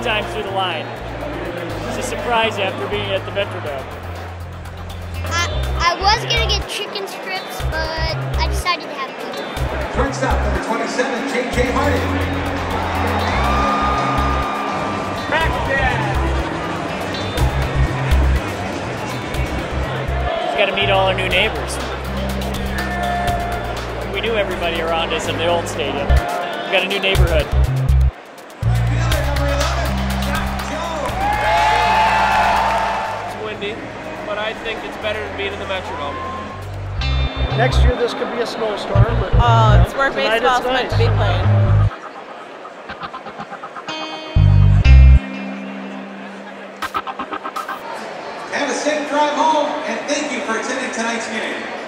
first time through the line? It's a surprise after being at the Metrodome. I, I was gonna get chicken strips, but I decided to have pizza. Shortstop number 27, J.J. Hardy. He's got to meet all our new neighbors. We knew everybody around us in the old stadium. We got a new neighborhood. Windy, but I think it's better than being in the Metrodome. Next year this could be a snowstorm, but Oh, it's where tonight baseball's it's meant to be played. Have a safe drive home, and thank you for attending tonight's game.